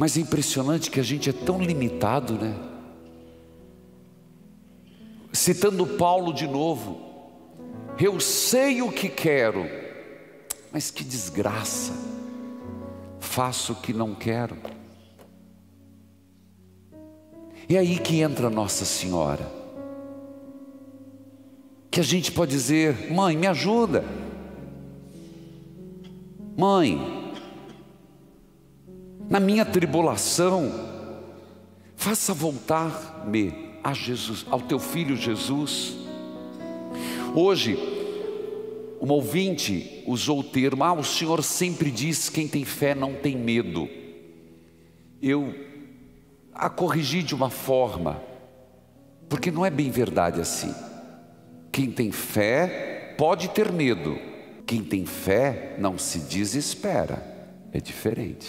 Mas é impressionante que a gente é tão limitado, né? Citando Paulo de novo, eu sei o que quero, mas que desgraça, faço o que não quero. É aí que entra Nossa Senhora, que a gente pode dizer: mãe, me ajuda, mãe, na minha tribulação, faça voltar-me a Jesus, ao teu filho Jesus. Hoje, uma ouvinte usou o termo: Ah, o Senhor sempre diz: quem tem fé não tem medo. Eu a corrigi de uma forma, porque não é bem verdade assim. Quem tem fé pode ter medo, quem tem fé não se desespera, é diferente.